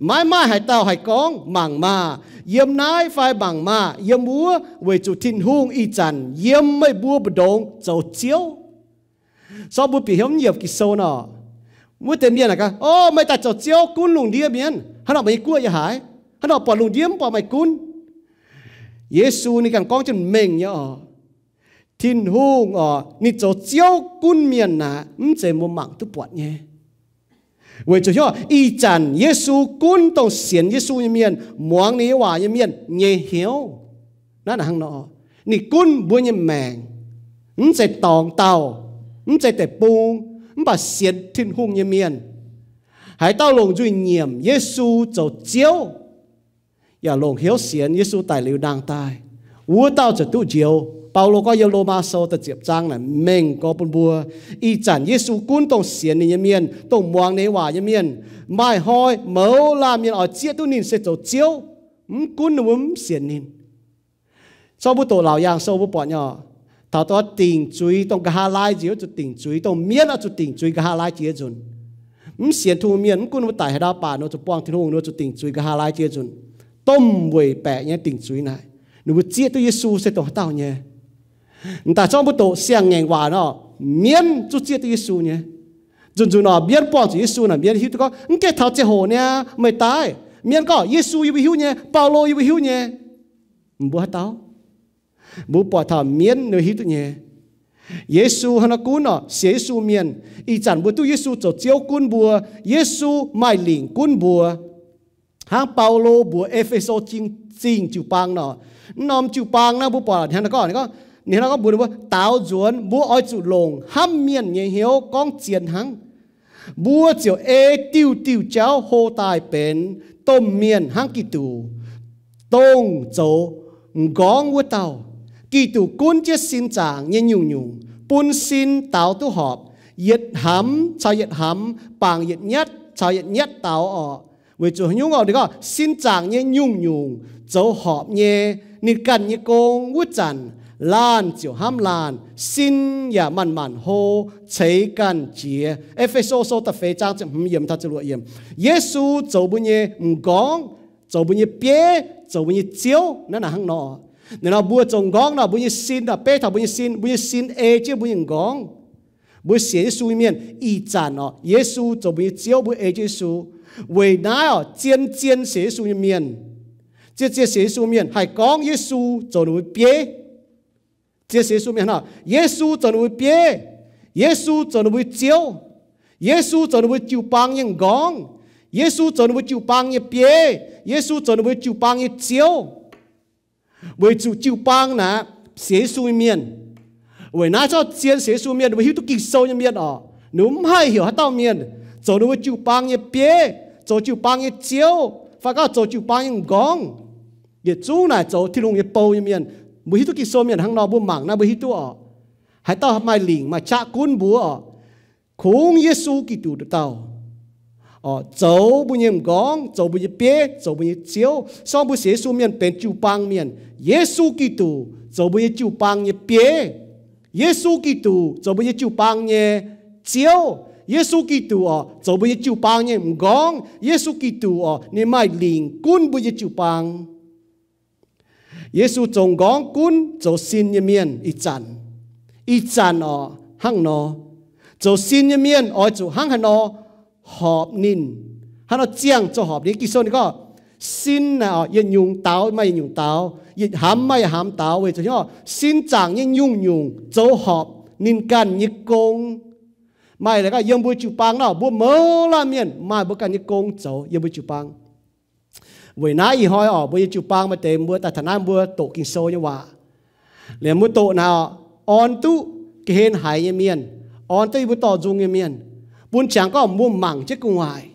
mai mai hải tao hải con mảng mà. Yếm nái phai mảng mà. Yếm búa về chủ thiên hung y chản yếm mấy búa bờ đông châu chiếu. Sau bữa bị hiếm nhiều kỳ sâu nọ mua tiền miên là cả ô mấy ta châu chiếu cún lùng địa miên, hắn nói mày cua ya hải hắn nói bỏ lùng điếm bỏ mày cún. Giêsu ni càng con chân mình nhở, thiên hung ờ ni châu chiếu cún miền nà ừm chế mua mạng tu bọt nhé. 为主要一盏耶稣滚动显耶稣一面，忙你话一面，你 hiểu，那哪行咯？你滚不一命，唔在当道，唔在地崩，唔把显天空一面，还到龙最念耶稣就教，也龙晓显耶稣大流当带，我到这都教。Paulo có yêu lô ma sâu ta chụp trang là mình có bún bùa y chẳng Giêsu cún tông xiên này miền tông muang này hòa như miền mai hoi mẫu làm miền ở chia tu nín sẽ tổ chiếu. Cún nó muốn xiên nín. Sau bút tổ lão yang sau bút bỏ nhỏ. Thảo to tình chuối tông gà lai chiếu cho tình chuối tông miên ở cho tình chuối gà lai chia chun xiên thu miên cún nó tải đạo bà nó cho quang thiên hùng nó cho tình chuối gà lai chia chun tôm bùi bẹ nhé tình chuối này. Nếu mà chia tu Giêsu sẽ tổ tao nhé ta cho bút tổ xem ngành hòa nó miễn chút chết tới Giêsu nhé dần dần nó miễn bỏ cho Giêsu là miễn hữu có cái thảo chế hồ nha mày tái miễn có Giêsu yêu hiểu nhé Paulo yêu hiểu nhé bố hát tao bố bỏ thảo miễn nơi hữu tự nhé Giêsu nó cún nó Giêsu miễn y chẳng bố tu Giêsu cho chiếu cún bùa Giêsu mai lỉnh cún bùa hàng Paulo bùa Ephesos chính chính chịu băng nó nom chịu băng nó bố bỏ hắn có nó có นทูเมียนมกุนวุตายให้ดาวป่าโนจุป้องที่นู่นโนจุดติ่งจุยกะหาลายเจียจุน tôm về bẻ nhé tình chuối này nếu mà chia tôi Giêsu sẽ tổ tao nhé người ta trong bữa tổ sang ngày hòa nó miễn chú chia tôi Giêsu nhé dùn dùn nó miễn bỏ chú Giêsu là miễn hiếu tôi có cái thảo chế hồ nè mày tái miễn có Giêsu yêu hiếu nhé Paulo yêu hiếu nhé bữa tao bữa bỏ thảo miễn nơi hiếu tôi nhé Giêsu hắn cú nó Giêsu miễn y chẳng bữa tu Giêsu cho chiếu cún bùa Giêsu mai lĩnh cún bùa hang Paulo bùa Epheso chinh chinh chịu bang nọ nòm chịu bang na bùa bỏ hắn có này có này nó có bùa bùa táo duẩn bùa oi chịu lồng ham miên nhẹ hiếu con chiến hăng bùa chịu ê tiêu tiêu cháu hô tài bền tôm miên hang kỳ tù tông dấu gong với tàu kỳ tù cún chết xin chàng nhẹ nhung nhung bún xin táo tu họp yết hắm chào yết hắm bang yết lan chiều ham lan, xin ya man man ho chế can chia efeso so ta phê trang chấm yếm ta chữ lụa yếm. Yesu châu bu nhé ngong châu bu nhé bie châu bu nhé chiếu nên là hăng nọ. Nên là bùa chồng gong là bu nhé xin, là bê thà bu nhé xin bu nhé xin e chứ bu nhé gong bu xin su miên, y chan nọ yesu châu bu nhé chiếu bu e chứ su vì nãy ở chiên chiên xế su miên. Chiên chiên xế su miên hay gong yesu châu bu bie 这些书面哈，耶稣怎么别？耶稣怎么救？耶稣怎么救帮人讲？耶稣怎么救帮人别？耶稣怎么救帮人救？为主救帮呢？写书面，为拿 cho chiến 写书面，为 hiểu tu kỳ sâu nhân miên ở, nếu không hay hiểu hết tao miên, rồi nếu chịu bằng như bế, rồi chịu bằng như chiếu, và các rồi chịu bằng như gong, Giê chú này rồi thì luôn như bầu như miên, บุหิตุกิโซมียนหังนอบุหมังนะบุหิตุอ๋อให้ยต่อมาหลิงมาชะกุนบัวคงเยซูกิตูเต่าอ๋อเจ้าบุญยมกองเจ้าบุญยเปียเจ้าบุญยเชียวสองบุญเสีสูเมียนเป็นจูปังเมียนเยซูกิตูเจ้าบุญยจูปังเนี่ยเปียเยซูกิตูเจ้าบุญยจูปังเนี่ยเชียวเยซูกิตูอ๋อเจ้าบุญยจูปังเยมกองเยซูกิตูอ๋อในไม่หลิงกุนบุญยจูปัง Giêsu trông góng cún cho xin như miên ít chăn ít chăn ở hăng nó cho xin như miên, ở chỗ hăng hăng nó họp nín. Hắn nó chiang cho họp đi kia có, xin nào yên nhung táo, mai nhung táo. Yên hám, mai hám táo. Vậy cho xin chẳng yên nhung nhung cho họp nín can như công mai là cái yên bùi chụp băng nào bùi mơ la miên, mai bùi can như công cho yên bùi chụp băng vì nãy y hoi ở bây giờ chụp băng mà tìm bữa ta thằng nam bữa tổ kinh sâu như vậy liền bữa tổ nào on tu cái hen hải như miền. On tu bữa tổ dung như miền. Bún chẳng có mua mảng chứ cùng ngoài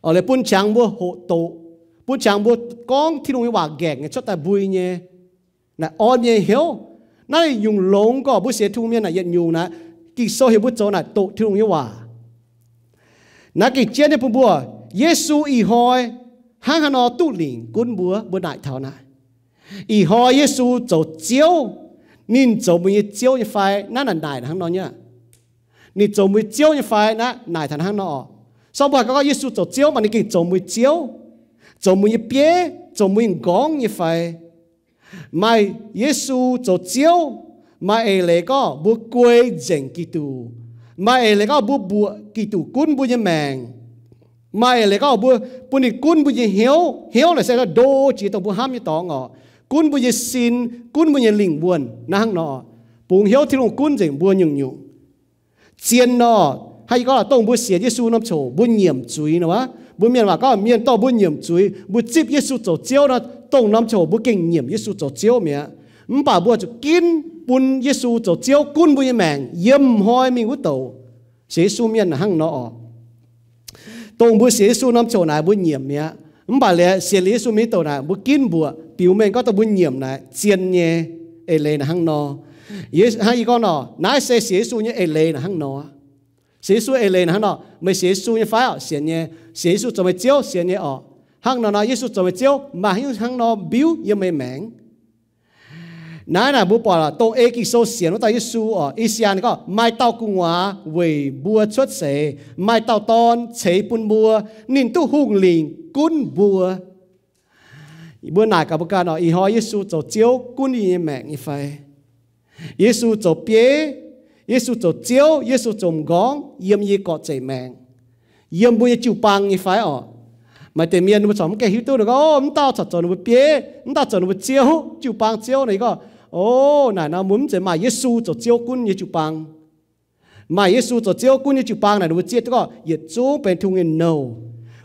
ở lại bún chẳng bữa hộ tổ. Bún chẳng bữa con thi đúng như vậy gẹn cho ta vui nhé. Nè on nhé hiếu, nãy dùng lông có bữa sẽ thu miền này nhận dùng nè. Kinh sâu hiểu bữa chỗ này tổ thi đúng như vậy nãy kỳ chiến này bữa bữa Giêsu y hoi hang hano tu lin kun búa búa đại thảo na. Y ho yesu cho chiếu nín cho mình chiếu như phải na là đại hang nó nhá. Nín cho mình chiếu như phải na đại thằng hang nó sau bà có yesu cho chiếu, mà nín kinh cho mình chiếu cho mình bia cho mình gong như phải mai yesu cho chiếu, mai ấy lấy có búa quê dành kỳ tù. Mai ấy lấy có búa búa kỳ tù kun búa như mèng mai lại có bu bu ni kun bu bữa hiếu hiếu là sẽ là đô chỉ tông bu ham như tỏ ngọ. Kun bu bữa xin kun bu bữa linh buồn năng nọ. Bùng hiếu thì luôn kun dành buồn nhung nhung chiến nọ, hay có là tông bu xỉa Giêsu năm chỗ bu nhiệm chuối nữa bu miền mà có miền to bu nhiệm chuối bu chip Giêsu chỗ chiếu nó tông năm chỗ bu kinh nghiệm Giêsu chỗ chiếu mẹ. 唔把 bữa chỗ kín bun Giêsu chỗ chiếu kun bu bữa mèn yếm hoi mình u tàu. Giêsu miền hăng nọ tông bu sĩ su năm chỗ này bu nhiệm nhé mà lẽ là sĩ lý su mi tổ này bu kín bùa, biểu mình có tổ bu nhiệm này, chiên nhé ê lê là hăng nọ yes hai con nọ nãy sẽ sĩ su nhé, ê lê là hăng nọ sĩ su ê lê là hăng nọ mày sĩ su nhé phải ở sĩ nhé sĩ su cho mày chiếu sĩ nhé ở hăng nọ nọ Giêsu cho mày chiếu, mà hăng nọ biểu yếm mày mảng nãy là bố bỏ là tô ê kí số xiên nó tại Giêsu ở Isian có mai tao cung hóa về bùa xuất sẽ mai tao ton chế bún bùa nín tu hùng lìn cún bùa. Bữa nãy cả bữa cả nó ý hỏi Giêsu cho chiếu cún như mẹ như vậy Giêsu cho bế Giêsu cho chiếu Giêsu cho ngón yếm y có chế mẹ yếm bùa chịu bằng như phải ở ờ, mà tiền miền nó chọn cái hiểu tôi được không? Tao chọn chọn nó bế tao chọn nó chiếu. Chịu bằng chiếu này, có ô nà nó muốn chỉ mà Giêsu cho chiếu quân như chụp bằng mà Giêsu cho chiếu quân như chụp bằng này nó chết đó yết chú bên thùng in nâu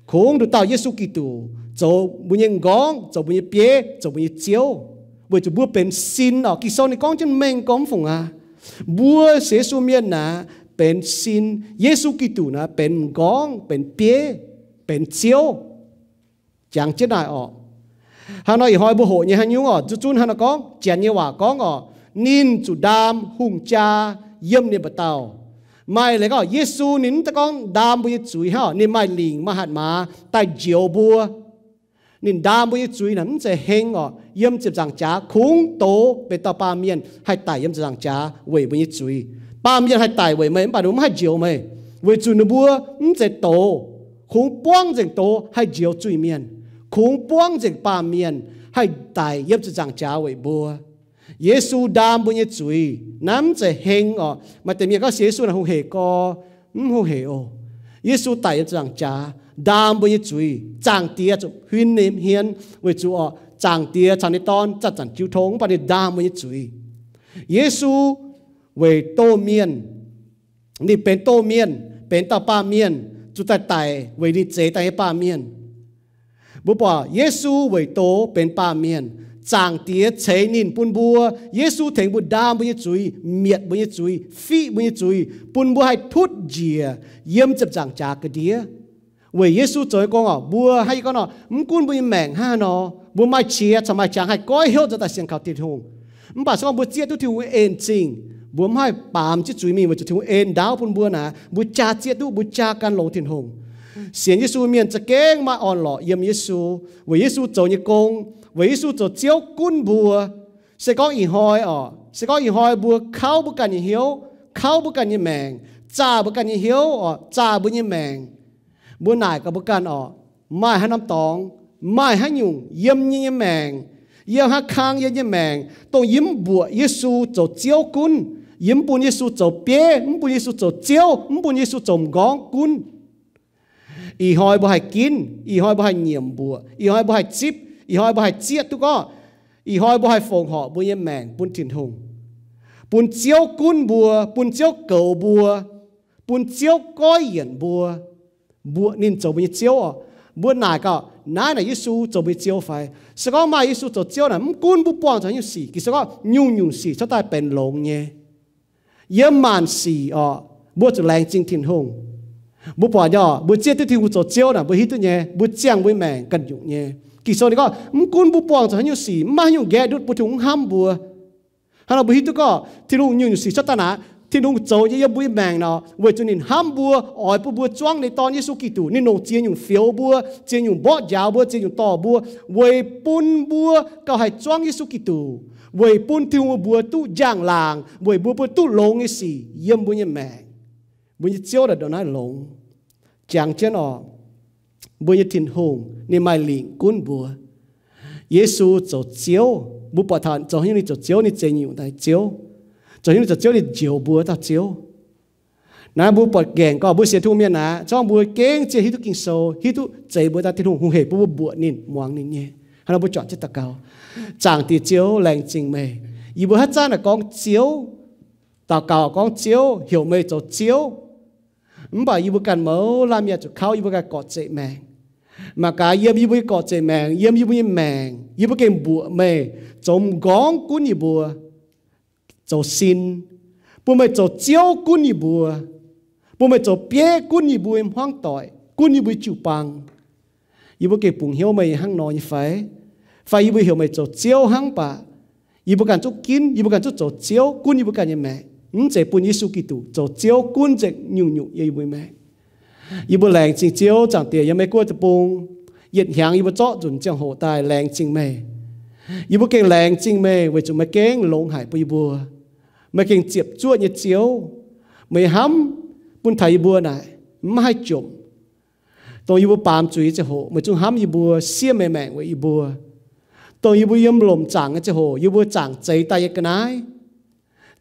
không được tạo Giêsu Kitô cho bùn nhân gong cho bùn nhân bia cho bùn nhân chiếu bởi cho bùa bên xin ở kỳ sau này con chân mình con phùng à. Bùa sẽ su miên nà bên xin Giêsu Kitô nà bên gong bên bia bên chiếu chẳng chết đại ở hà nói hỏi bố hộ như hắn nhung ở chú chun hắn có chén như hòa có ngọ nín chủ đam hùng cha yếm niệm bát tàu mai lại có Giêsu nín ta con đam bùi chuối ha, nín mai liền mà hạt mà tại chiều bùa nín đam bùi chuối nắm sẽ heng ngọ yếm chụp rằng cha khung tố về tàu ba miền hay tại yếm chụp rằng cha về bùi chuối. Ba miền hay tại về mấy bà đúng hay chiều mấy về chuối nó bùa sẽ tổ khung buông dừng tổ hay chiều chuối miền คงป้วงจึงปาเมียนให้ตายเย็บจะจังจ้าไว้บัวเยซูดามบุญยจุยน้ำจะเฮงอ๋อมาแต่เมียก็เสียสูนหงเหก็อืมหงเหโอเยซูตายย็บจะจังจ้าดามบุญยจุยจางเตียจะหินเนมเฮียนไว้จูอ๋อจางเตียจันในตอนจัดจันจิวทงปฏิดามบุญยจุยเยซูไว้โตเมียนนี่เป็นโตเมียนเป็นตาป้าเมียนจุดแต่ตายไว้นี่เจตายป้าเมียน บุปผาเยซูไว้โตเป็นป้าเมียนจางเตียเชนินปุนบัวเยซูถึงบุดามบุญจุยเมียดบุญจุยฟีบุญจุยปุนบัวให้ทุดเจียเยี่ยมจับจางจากกระเดียเวยเยซูจอยกองอ่ะบัวให้ก็เนาะมกุนบุญแมงห้าเนาะบัวไม่เชียทำไมจางให้ก้อยเหี่ยวจะตัดเสียงเขาติดหงมป่าสองบัวเจียตุทิวเอ็นจริงบัวไม่ปามจิจุยมีบัวจะทิวเอ็นดาวปุนบัวนะบัวจ่าเจียตุบัวจ่ากันลงทินหง 显耶稣面จะเก่งมาอ่อนหล่อเยี่ยมเยซู为耶稣做一工为耶稣做招官บัวsẽ có ý hỏi ở sẽ có ý hỏi bùa khâu bùa cần hiếu khâu bùa cần như mèng cha bùa cần như hiếu ở cha bùa như mèng bùa nải cả bùa cần ở mai hai năm tòng mai hai nhung yếm như như mèng yếm hai khang như như mèng tông yếm bùa Giêsu做招官yếm bùa Giêsu 做别唔bùa Giêsu 做招唔bùa Giêsu 做唔讲官อี อีหอยบ่ให้กิน อีหอยบ่ให้เหยี่ยมบัว อีหอยบ่ให้จิบ อีหอยบ่ให้เจียดทุกก็อีหอยบ่ให้ฟงหอบ่เยี่แมงปุ่นถิ่นหงปุ่นเจียวกุ้นบัว ปุ่นเจียวเก่าบัว ปุ่นเจียวก้อยเหยียนบัว บัวนินเจ้าบ่เจียวอะบัวนาก็นายนะยิสูจะไปเจียวไฟสก็มายิสูจะเจียวน่ะมันกุนบุปผาจะยิสี่กิสก็ยุ่งยุ่งสีชะตายเป็นหลงเนี่ยเยี่ยมมันสี่อ่อบัวจะแรงจริงถิ่นหง bu bỏ nhỏ bu chia tiêu thì bu chiếu là bu hít tu nhé bu chàng bu mẹ, cần dụng nhé. Kỳ sau này có muốn cún bỏ cho nhiều sĩ mà nhiều ghé đốt bu chúng ham bùa. Hay là bu hít tu có thì luôn nhiều sĩ chắc ta nã thì luôn cháu như bu mẹ nó, vậy cho nên ham bùa, ỏi bu bùa choang này to như số kỳ tủ nên nó chia những phiếu bùa, chia những bó giáo bùa, chia những tò bùa, vậy bún bùa, cao hay choang như số kỳ tủ vậy bún thì bùa tu giang làng, vậy bùa bùa tu lông như sĩ yếm bu như mẹ bua như chiếu là đó nói lông chẳng chân ọ bua như thiên hùng, nên mai lĩnh cún bua Giêsu cho chiếu bua bỏ thằng cho như cho chiếu như chơi nhiều tại chiếu. Cho nên cho chiếu đi chiếu bùa ta chiếu. Nà bùa bọt gẹn có bùa xế thu miên nà trong bùa kén chia hít tu kinh sâu hít tu chạy bùa ta thiên hùng hùng hề bùa bùa nín muang nín nhé. Hay là bùa chọn chết ta cao. Chẳng thì chiếu lành trình mê ý bùa hát cha là con chiếu tao cao con chiếu, hiểu mê cho chiếu. không bảo mà yêu cần mẫu làm nhà chủ khâu yêu cái cọt chế mèn mà cả yếm yêu cọt chế mèn yếm yêu mèn yêu cái bùa mè trong góng cũng như bùa cho xin bùa mè cho chéo cũng như bùa bùa mè cho bé cũng như bùa em hoang tội cũng như bùa chịu bằng yêu cái bùng hiểu mày hăng nói như phải phải yêu hiểu mày cho chiếu hăng bà yêu cái chỗ kín yêu cái chỗ cho chéo cũng như cái nhà mẹ 唔只半耶稣基督做招官只ညည一步咩一步靓正招长啲有咩过就帮热响一步作尽将好大靓正咩一步嘅靓正咩为做咩惊龙海不一步 mà kinh chụp chua như chiếu mày hắm bún thầy bùa này mai chụp tôi yêu bám chuối cho hồ mà chúng hắm yêu bùa xia mẹ mẹ với yêu bùa tôi yêu bùa yếm lồm chẳng cho hồ yêu bùa chẳng cháy tay cái này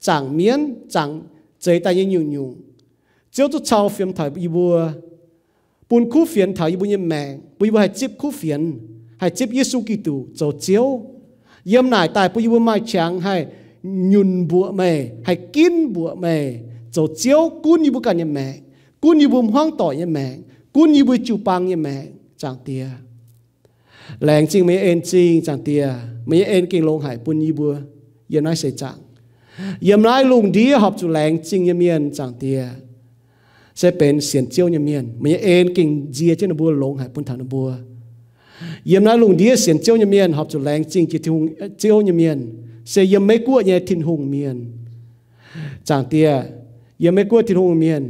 Chẳng miến chẳng chế ta như nhung chiếu tu chào phim thải yêu bùa bùn khu phiền thải yêu bùa như mẹ bùa hay chip khu phiền hay chip Giêsu Kitô cho chiếu yếm nải tại bùa mai chẳng hay nhun bùa mè hay kín bùa mè cho chiếu cún như bùa cả như mẹ cún như bùa hoang tỏi như mẹ cún như bùa chụp băng như mẹ chẳng tia. Làng chinh mấy em chinh chẳng tia. Mấy em kinh lông hải bùn như bùa giờ nói sẽ chẳng ยามไรลุงดีหอบจุแหลงจริงยามเมียนจังเตียใช่เป็นเสียนเจียวยามเมียนมัเอ็นกิ่งเจียเจ้านบัวลงหายปุ่นฐานบัวยามไรลุงดีเสียนเจียวยามเมียนหอบจุแหลงจริงจิตหุงเจียวยามเมียนเสียยามไม่กลัวเนี่ยทินหงเมียนจางเตียยามไม่กลัวทินหงเมียน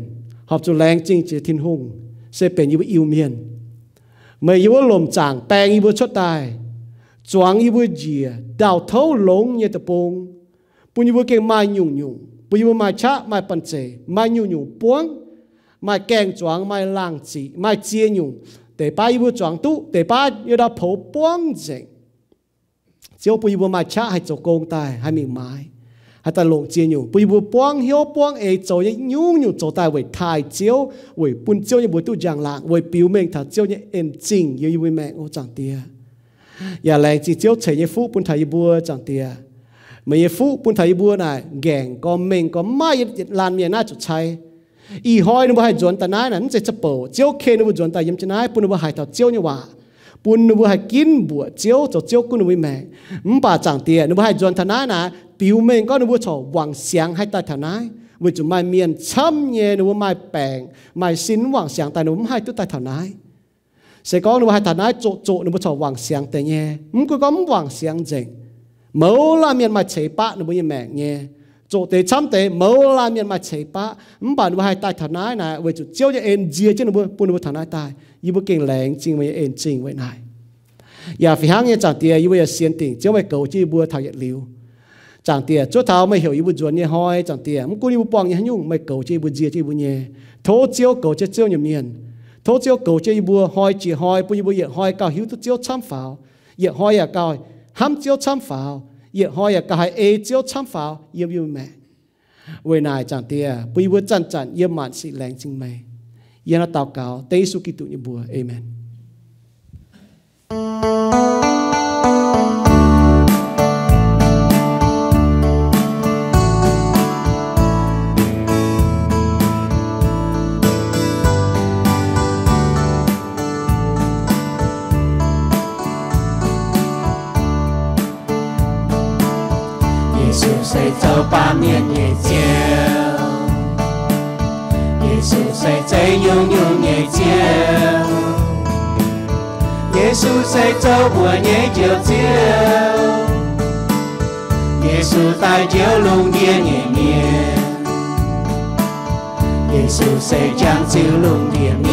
หอบจุแหลงจริงจิตทินหงเสีเป็นยิบอิวเมียนเมื่อยิวลมจางแปลงยิวชดตายจวงยิวเจียดาวเท้าหลงเนี่ยตะปง yếm nói keng mai nhung nhung. Bùn yêu mai cha mai pan chế mai nhung nhung buông mai keng chuang, mai lang chỉ mai nhung. Để ba yêu tu để ba yêu đã buông dệnh chiếu bùi bùa mai cha hay cho công tài hay mình mai. Hay ta lộng chia nhung, bùi bùa buông hiếu buông ấy e cho nhung nhung cho tài với thái chiếu với bùn chiếu như bùi tu giang lạc với biểu mình thà chiếu như em chính như như mẹ ô chẳng tia. Ya leng chỉ chiếu chạy như phú bùn thầy bùa chẳng tia mà phụ, phụ thầy bùa này gẹn có mình có mai lan miền na chút chay y hoi nó hay chuẩn ta nái nãy nó sẽ chấp bổ chiếu kê nó chuẩn ta yếm chân nái bún nó hay thảo chiếu như vậy bún nó hay kín bùa chiếu cho chiếu cũng nó mẹ 唔 bà chẳng tiền nó hay chuẩn ta nái nãy biểu mình có nó cho hoàng sáng hay ta thảo nái vì chúng mai miền chăm nhẹ nó mai bèn mai xin hoàng sáng ta nó hay tôi ta thảo nái sẽ có nó hay thảo nái chỗ chỗ nó cho hoàng sáng tại nhẹ mắm có có hoàng sáng gì mẫu là miền mà chế bạ nó mới mẹ nghe. Chỗ tế chăm tế mẫu là miền mà chế bạ ấm bạn với hai tai thằng này này với chủ chiếu cho em dìa chứ nó bữa buồn với thằng này tai. Như bữa kinh lén chính với em chinh với này giờ phải hăng như chẳng tiền như bây giờ xiên tiền, chiếu với cầu chi bữa thảo nhận liu. Chẳng tiền chỗ thảo mày hiểu như bữa chuẩn như hoi chẳng tiền muốn cô như bữa bong như nhung mày cầu chi bữa dìa chi bữa nghe, thố chiếu cầu chiếu chiếu như miền thố chiếu cầu chiếu bữa hoi chỉ hoi bữa như bữa hiện hoi cao hiếu thố chiếu chăm pháo. Hiện hoi à cao ham chiếu chăm phào ye hoi ka hai e chiếu chăm phào ye yêu mẹ. We nai chẳng tia bui wo chan chan ye man si lang ching mai ye na tao cao te su ki tu ni bua amen. 走把面也叫，耶稣谁最永永也叫，耶稣谁走我也就叫，耶稣带救龙点也面，耶稣谁将救龙点面。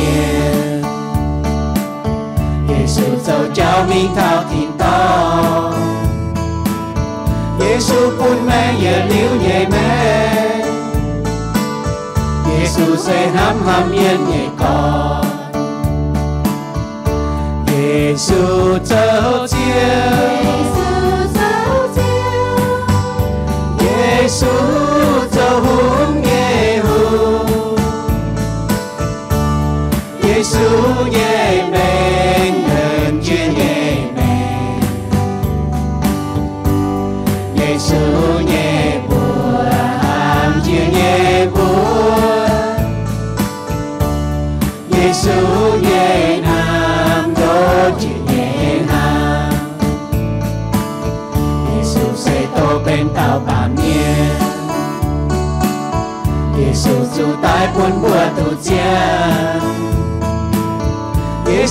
耶稣就教明头天当， Giêsu buôn mẹ giờ liu nhẹ mẹ, Giêsu sẽ hám hám yên nhẹ con. Giêsu châu chiêu. Giêsu châu hôn nghe hồn Giêsu nhẹ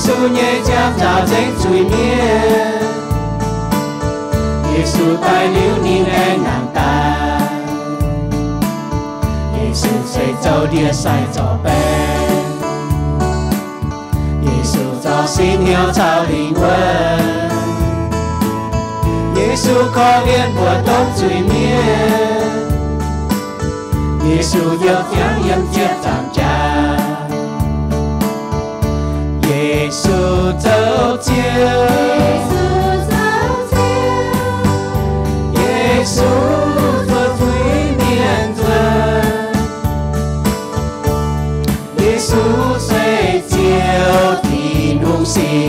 稣也将照在水面，耶稣带领你来难担，耶稣谁走的赛走背，耶稣造新鸟草灵魂，耶稣可怜我东水面，耶稣有将迎接长 稣走进，耶稣做最面尊，耶稣谁救天路心道。